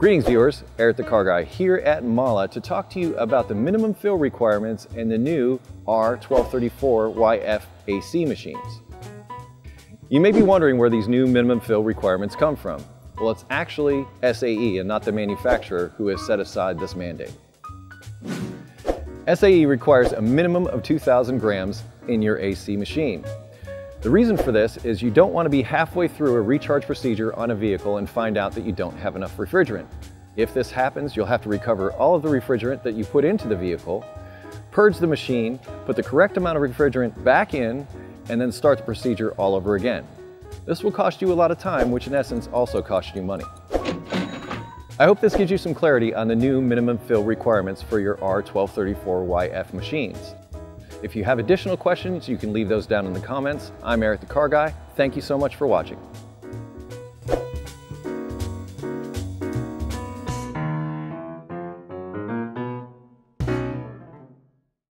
Greetings viewers, Eric the Car Guy here at MAHLE to talk to you about the minimum fill requirements in the new R1234YF AC machines. You may be wondering where these new minimum fill requirements come from. Well, it's actually SAE and not the manufacturer who has set aside this mandate. SAE requires a minimum of 2,000 grams in your AC machine. The reason for this is you don't want to be halfway through a recharge procedure on a vehicle and find out that you don't have enough refrigerant. If this happens, you'll have to recover all of the refrigerant that you put into the vehicle, purge the machine, put the correct amount of refrigerant back in, and then start the procedure all over again. This will cost you a lot of time, which in essence also costs you money. I hope this gives you some clarity on the new minimum fill requirements for your R1234YF machines. If you have additional questions, you can leave those down in the comments. I'm Eric the Car Guy. Thank you so much for watching.